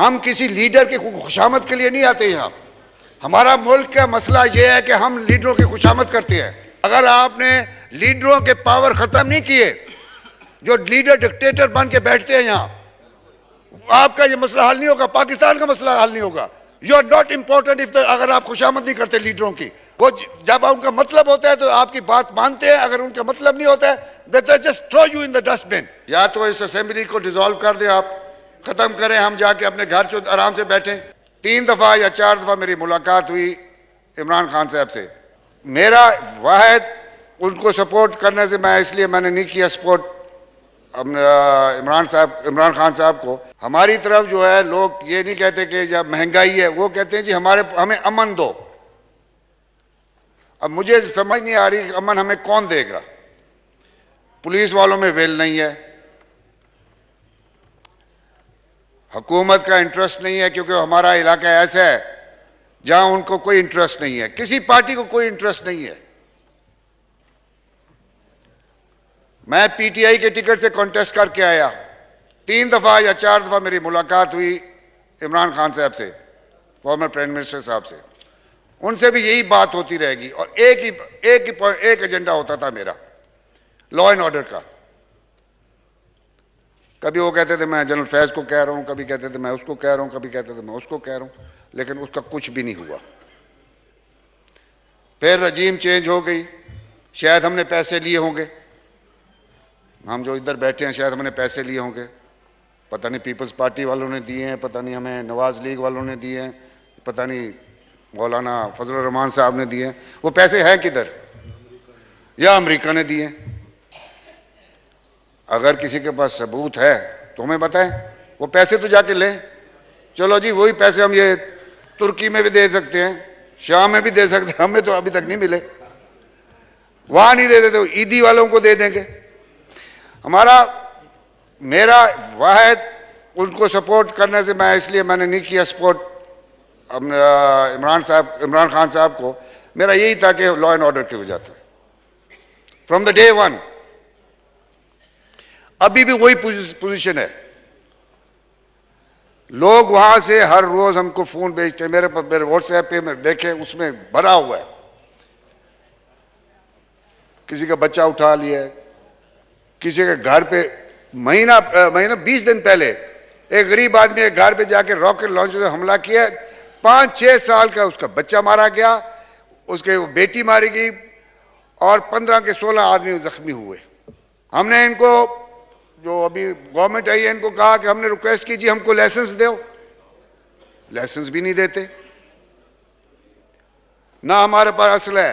हम किसी लीडर की खुशामद के लिए नहीं आते यहाँ। हमारा मुल्क का मसला यह है कि हम लीडरों की खुशामद करते हैं। अगर आपने लीडरों के पावर खत्म नहीं किए, जो लीडर डिक्टेटर बन के बैठते हैं यहाँ, आपका ये मसला हल नहीं होगा, पाकिस्तान का मसला हल नहीं होगा। You are not important if अगर आप खुशामद नहीं करते लीडरों की। वो जब उनका मतलब होता है तो आपकी बात मानते हैं, अगर उनका मतलब नहीं होता है just throw you in the dustbin या तो इस असेंबली को डिजोल्व कर दे आप। खत्म करें, हम जाके अपने घर चो आराम से बैठे। तीन दफ़ा या चार दफ़ा मेरी मुलाकात हुई इमरान खान साहब से। मेरा वाहिद, उनको सपोर्ट करने से मैं इसलिए मैंने नहीं किया सपोर्ट इमरान साहब, इमरान खान साहब को। हमारी तरफ़ जो है, लोग ये नहीं कहते कि जब महँगाई है, वो कहते हैं, जी, हमारे, हमें अमन दो। अब मुझे समझ नहीं आ रही अमन हमें कौन देगा। पुलिस वालों में वेल नहीं है। हुकूमत का इंटरेस्ट नहीं है क्योंकि हमारा इलाका ऐसा है, जहाँ उनको कोई इंटरेस्ट नहीं है। किसी पार्टी को कोई इंटरेस्ट नहीं है। मैं पीटीआई के टिकट से कॉन्टेस्ट करके आया। तीन दफ़ा या चार दफ़ा मेरी मुलाकात हुई इमरान खान साहब से फॉर्मर प्राइम मिनिस्टर साहब से। उनसे भी यही बात होती रहेगी और एक ही एक ही एक एजेंडा होता था मेरा लॉ एंड ऑर्डर का। कभी वो कहते थे, मैं जनरल फैज को कह रहा हूँ, कभी कहते थे, मैं उसको कह रहा हूँ, कभी कहते थे, मैं उसको कह रहा हूँ, लेकिन उसका कुछ भी नहीं हुआ। फिर रजीम चेंज हो गई। शायद हमने पैसे लिए होंगे। हम जो इधर बैठे हैं, शायद हमने पैसे लिए होंगे। पता नहीं पीपल्स पार्टी वालों ने दिए हैं, पता नहीं हमें नवाज़ लीग वालों ने दिए हैं, पता नहीं मौलाना फजल रहमान साहब ने दिए हैं। वो पैसे हैं किधर? या अमेरिका ने दिए अगर किसी के पास सबूत है तो हमें बताएँ। वो पैसे तो जाके लें। चलो जी, वही पैसे हम ये तुर्की में भी दे सकते हैं, शाम में भी दे सकते हैं। हमें तो अभी तक नहीं मिले। वहाँ नहीं दे देते ईदी वालों को दे देंगे। हमारा, मेरा वाहिद उनको सपोर्ट करने से मैं इसलिए मैंने नहीं किया सपोर्ट इमरान साहब, इमरान खान साहब को। मेरा यही था कि लॉ एंड ऑर्डर की वजह से। फ्रॉम द डे वन अभी भी वही पोजीशन है। लोग वहाँ से हर रोज हमको फ़ोन भेजते, मेरे पर मेरे व्हाट्सएप पे मैं देखे, उसमें भरा हुआ है। किसी का बच्चा उठा लिया है किसी के घर पे, महीना महीना, बीस दिन पहले, एक गरीब आदमी एक घर पे जाके रॉकेट लॉन्च में हमला किया, पाँच, छह साल का उसका बच्चा मारा गया, उसके बेटी मारी गई, और पंद्रह के सोलह आदमी जख्मी हुए। हमने इनको जो अभी गवर्नमेंट आई है, इनको कहा कि हमने रिक्वेस्ट की, जी, हमको लाइसेंस दो। लाइसेंस भी नहीं देते। ना हमारे पास असल है,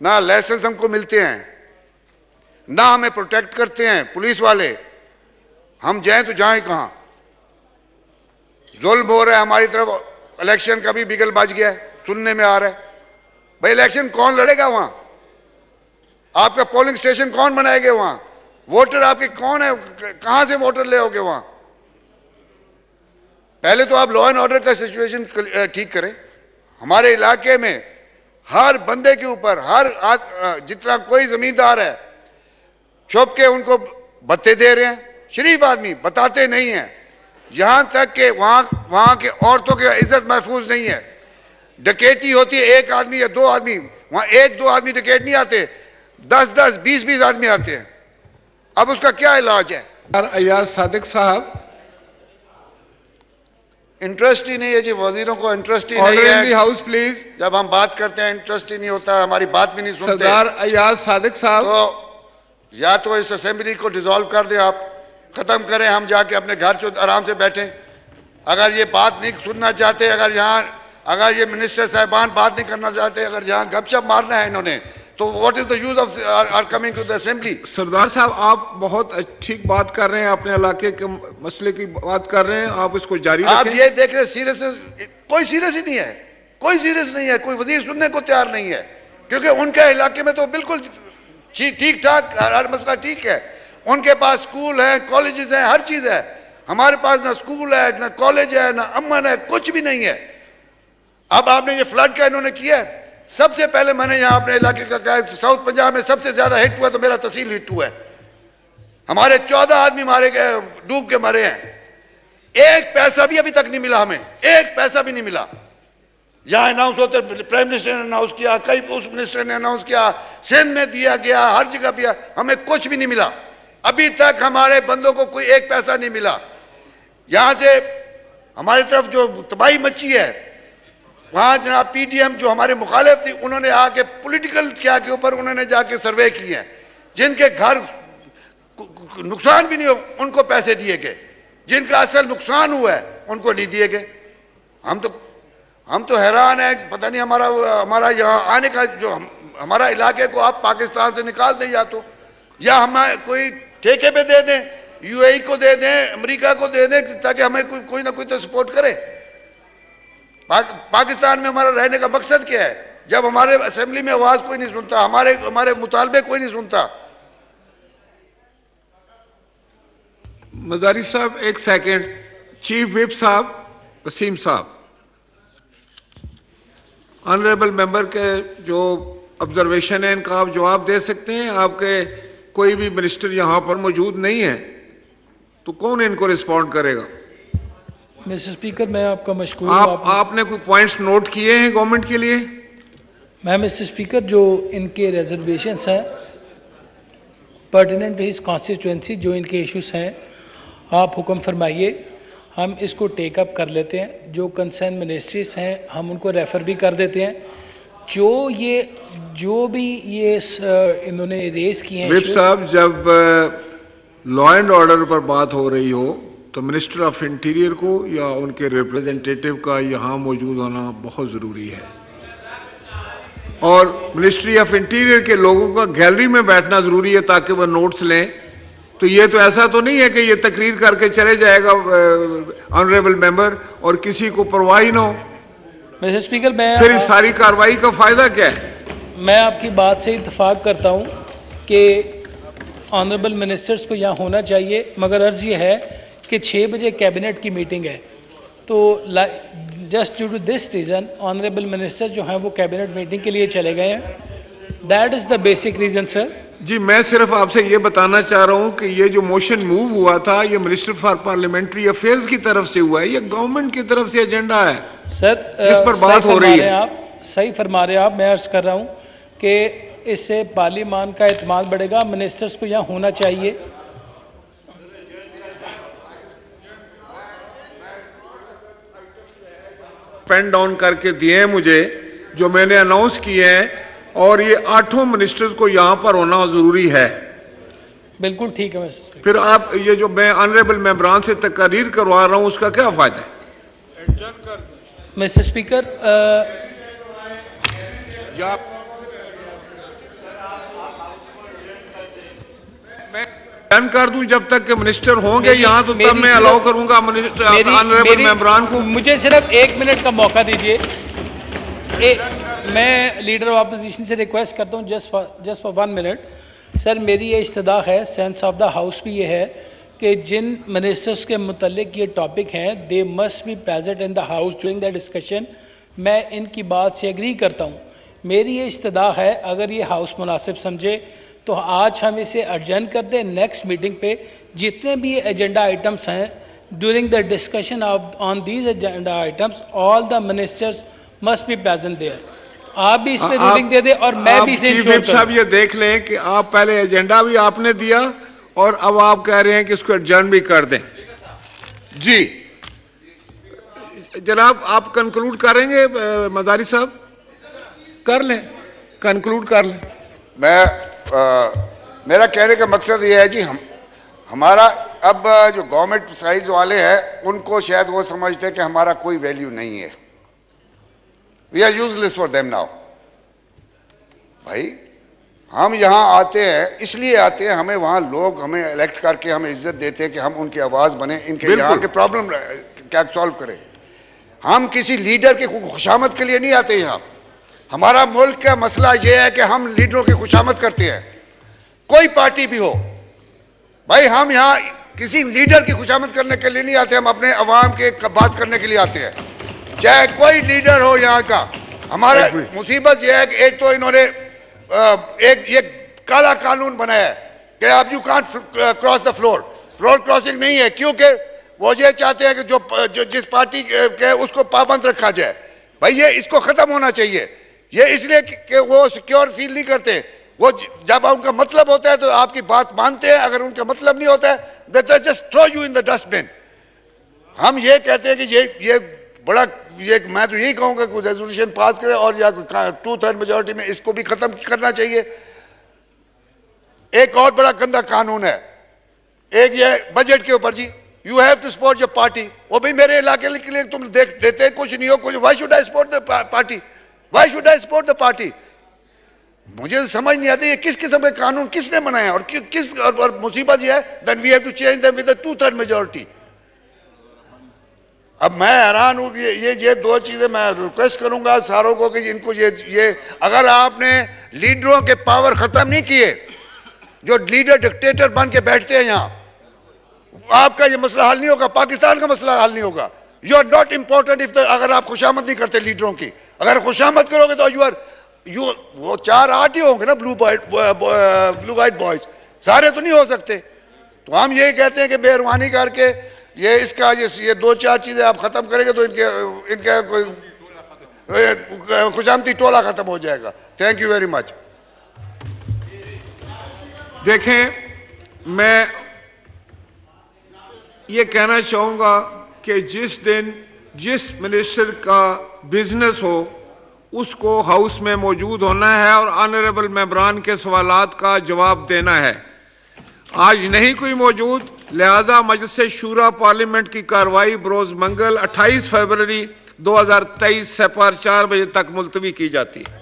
ना लाइसेंस हमको मिलते हैं, ना हमें प्रोटेक्ट करते हैं पुलिस वाले। हम जाएँ तो जाएँ कहाँ? जुल्म हो रहा है, हमारी तरफ़ इलेक्शन का भी बिगल बज गया है, सुनने में आ रहा है। भाई इलेक्शन कौन लड़ेगा वहाँ? आपका पोलिंग स्टेशन कौन बनाएगा वहाँ? वोटर आपके कौन है? कहाँ से वोटर ले होगे वहाँ? पहले तो आप लॉ एंड ऑर्डर का सिचुएशन ठीक करें। हमारे इलाके में हर बंदे के ऊपर, हर जितना कोई जमींदार है, छुप के उनको बत्ते दे रहे हैं। शरीफ आदमी, बताते नहीं हैं। जहाँ तक के वहाँ वहाँ के औरतों की इज़्ज़त महफूज नहीं है। डकेटी होती है, एक आदमी या दो आदमी। वहाँ एक दो आदमी डकेट नहीं आते, दस दस, बीस बीस आदमी आते हैं। अब उसका क्या इलाज है? अयाज सादिक साहब। इंटरेस्ट ही नहीं है जी वजीरों को इंटरेस्ट ही नहीं है। हाउस प्लीज़ जब हम बात करते हैं इंटरेस्ट ही नहीं होता हमारी बात भी नहीं सुनते। सरदार अयाज सादिक साहब। तो या तो इस असेंबली को डिसॉल्व कर दें आप ख़त्म करें हम जाके अपने घर चो आराम से बैठे। अगर ये बात नहीं सुनना चाहते अगर यहाँ अगर ये मिनिस्टर साहबान बात नहीं करना चाहते अगर यहाँ गपशप मारना है इन्होंने तो what is the use of are coming to the assembly Sardar Sahab आप बहुत ठीक बात कर रहे हैं अपने इलाके के मसले की बात कर रहे हैं आप इसको जारी आप ये देख रहे सीरियस कोई सीरियस ही नहीं है कोई सीरियस नहीं है कोई वज़ीर सुनने को तैयार नहीं है क्योंकि उनके इलाके में तो बिल्कुल ठीक ठाक हर मसला ठीक है। उनके पास स्कूल है कॉलेजेस हैं हर चीज़ है। हमारे पास ना स्कूल है ना कॉलेज है ना अमन है कुछ भी नहीं है। अब आपने ये फ्लड का इन्होंने किया है। सबसे पहले मैंने यहाँ अपने इलाके का कहा साउथ पंजाब में सबसे ज़्यादा हिट हुआ तो मेरा तहसील हिट हुआ है। हमारे चौदह आदमी मारे गए, डूब के मरे हैं। एक पैसा भी अभी तक नहीं मिला हमें, एक पैसा भी नहीं मिला। यहाँ अनाउंस होते प्राइम मिनिस्टर ने अनाउंस किया, कई उस मिनिस्टर ने अनाउंस किया सिंध में दिया गया, हर जगह दिया, हमें कुछ भी नहीं मिला। अभी तक हमारे बंदों को कोई एक पैसा नहीं मिला। यहाँ से हमारी तरफ़ जो तबाही मची है वहाँ जनाब पीडीएम जो हमारे मुखालिफ थी उन्होंने आके पॉलिटिकल क्या के ऊपर उन्होंने जाके सर्वे किए हैं। जिनके घर नुकसान भी नहीं हो उनको पैसे दिए गए। जिनका असल नुकसान हुआ है उनको नहीं दिए गए। हम तो हम तो हैरान है पता नहीं हमारा हमारा यहाँ आने का जो हम, हमारा इलाके को आप पाकिस्तान से निकाल दें या तो या हम कोई ठेके पे दे दें यूएई को दे दें अमेरिका को दे दें ताकि हमें कोई कोई ना कोई तो सपोर्ट करे। पाक, पाकिस्तान में हमारा रहने का मकसद क्या है? जब हमारे असेंबली में आवाज़ कोई नहीं सुनता हमारे हमारे मुतालबे कोई नहीं सुनता। मजारी साहब एक सेकंड चीफ विप साहब वसीम साहब. ऑनरेबल मेंबर के जो ऑब्जर्वेशन है इनका आप जवाब दे सकते हैं? आपके कोई भी मिनिस्टर यहाँ पर मौजूद नहीं है तो कौन इनको रिस्पॉन्ड करेगा? मिस्टर स्पीकर मैं आपका मशकूर आप, आप आपने कोई पॉइंट्स नोट किए हैं गवर्नमेंट के लिए? मैं मिस्टर स्पीकर जो इनके रिजर्वेशन हैं पर्टिनेंट हिज कॉन्स्टिट्यूंसी जो इनके इश्यूज़ हैं आप हुक्म फरमाइए। हम इसको टेकअप कर लेते हैं। जो कंसर्न मिनिस्ट्रीज हैं हम उनको रेफ़र भी कर देते हैं। जो ये जो भी ये इन्होंने रेस किए हैं साहब जब लॉ एंड ऑर्डर पर बात हो रही हो तो मिनिस्टर ऑफ़ इंटीरियर को या उनके रिप्रेजेंटेटिव का यहाँ मौजूद होना बहुत ज़रूरी है। और मिनिस्ट्री ऑफ़ इंटीरियर के लोगों का गैलरी में बैठना ज़रूरी है ताकि वह नोट्स लें। तो ये तो ऐसा तो नहीं है कि ये तकरीर करके चले जाएगा ऑनरेबल मेंबर और किसी को परवाह ही ना हो। मिस्टर स्पीकर मैं फिर इस सारी कार्रवाई का फ़ायदा क्या है? मैं आपकी बात से इतफाक़ करता हूँ कि ऑनरेबल मिनिस्टर्स को यहाँ होना चाहिए मगर अर्ज़ ये है कि छः बजे कैबिनेट की मीटिंग है। तो just due to this reason honourable minister जो हैं वो कैबिनेट मीटिंग के लिए चले गए हैं। That is the basic reason sir ji मैं सिर्फ़ आपसे ये बताना चाह रहा हूँ कि ये जो मोशन मूव हुआ था ये मिनिस्टर फॉर पार्लियामेंट्री अफेयर्स की तरफ़ से हुआ है ये गवर्नमेंट की तरफ़ से एजेंडा है? सर इस पर बात हो रही है? आप सही फरमा रहे आप मैं अर्ज़ कर रहा हूँ कि इससे पार्लियामान का अतमाद बढ़ेगा मिनिस्टर्स को यहाँ होना चाहिए। पेन डाउन करके दिए हैं मुझे जो मैंने अनाउंस किए हैं और ये आठों मिनिस्टर्स को यहाँ पर होना ज़रूरी है। बिल्कुल ठीक है फिर आप ये जो मैं ऑनरेबल मेम्बरान से तकरीर करवा रहा हूँ उसका क्या फ़ायदा है? मिस्टर स्पीकर मैं कर दूँ जब तक के मिनिस्टर होंगे यहाँ तो तब मैं अलाउ करूँगा ऑनरेबल मेम्बरान को मुझे सिर्फ़ एक मिनट का मौका दीजिए। मैं लीडर ऑफ़ अपोजिशन से रिक्वेस्ट करता हूँ just just for one minute sir मेरी ये इस्तः है सेंस ऑफ़ द हाउस भी ये है कि जिन मिनिस्टर्स के मतलब ये टॉपिक हैं they must be present in the house during the discussion मैं इनकी बात से एग्री करता हूँ। मेरी ये इस्तः है अगर ये हाउस मुनासिब समझे तो आज हम इसे अर्जन कर दें नेक्स्ट मीटिंग पे। जितने भी एजेंडा आइटम्स हैं during the discussion of on these agenda items all the ministers must be present there आप भी इस पे रूलिंग दे दे और मैं भी इसे साहब ये देख लें कि आप पहले एजेंडा भी आपने दिया और अब आप कह रहे हैं कि इसको एडजर्न भी कर दें। जी। जनाब आप कंक्लूड करेंगे मजारी साहब? कर लें। कंक्लूड कर लें। मैं आ, मेरा कहने का मकसद ये है जी हम हमारा अब जो गवर्नमेंट साइड वाले हैं उनको शायद वो समझते हैं कि हमारा कोई वैल्यू नहीं है। We are useless for them now भाई हम यहाँ आते हैं इसलिए आते हैं हमें वहाँ लोग हमें इलेक्ट करके हमें इज़्ज़त देते हैं कि हम उनकी आवाज़ बने इनके यहाँ के प्रॉब्लम क्या सॉल्व करें। हम किसी लीडर के खुशामद के लिए नहीं आते यहाँ। हमारा मुल्क का मसला यह है कि हम लीडरों की खुशामद करते हैं। कोई पार्टी भी हो भाई हम यहाँ किसी लीडर की खुशामद करने के लिए नहीं आते हम अपने अवाम के बात करने के लिए आते हैं। चाहे कोई लीडर हो यहाँ का हमारा मुसीबत यह है कि एक तो इन्होंने एक ये काला कानून बनाया है कि आप you can't cross the floor floor crossing नहीं है क्योंकि वो ये चाहते हैं कि जो, जो जिस पार्टी के उसको पाबंद रखा जाए। भाई ये इसको खत्म होना चाहिए। ये इसलिए कि वो सिक्योर फील नहीं करते। वो जब उनका मतलब होता है तो आपकी बात मानते हैं, अगर उनका मतलब नहीं होता है they just throw you in the dustbin हम ये कहते हैं कि ये ये बड़ा, ये मैं तो यही कहूँगा कि रेजोल्यूशन पास करें और या टू थर्ड मेजोरिटी में इसको भी खत्म करना चाहिए। एक और बड़ा गंदा कानून है। एक ये बजट के ऊपर ji you have to support your party वो भी मेरे इलाके के लिए तुम देख, देते कुछ नहीं हो, कुछ why should I support the party why should I support the party मुझे समझ नहीं आती ये किस किस्म के कानून किसने बनाए और कि, किस और, और मुसीबत ये है टू थर्ड मेजोरिटी अब मैं हैरान हूँ कि ये ये दो चीज़ें मैं रिक्वेस्ट करूँगा सारों को कि इनको ये ये अगर आपने लीडरों के पावर खत्म नहीं किए जो लीडर डिक्टेटर बन के बैठते हैं यहाँ आपका ये मसला हल नहीं होगा पाकिस्तान का मसला हल नहीं होगा. You are not important if अगर आप खुशामद नहीं करते लीडरों की. अगर खुशामद करोगे तो यू आर यू वो चार आठ ही होंगे ना ब्लू ब्लू वाइट बॉयज़ सारे तो नहीं हो सकते। तो हम यही कहते हैं कि मेहरबानी करके ये इसका ये, ये दो चार चीज़ें आप खत्म करेंगे तो इनके इनके खुशामती टोला खत्म हो जाएगा। थैंक यू वेरी मच देखें मैं ये कहना चाहूँगा कि जिस दिन जिस मिनिस्टर का बिज़नेस हो, उसको हाउस में मौजूद होना है और ऑनरेबल मेम्बरान के सवाल का जवाब देना है। आज नहीं कोई मौजूद, लिहाजा मजलिस शूरा पार्लियामेंट की कार्रवाई बरोज मंगल 28 फरवरी 2023 से पर चार बजे तक मुलतवी की जाती है।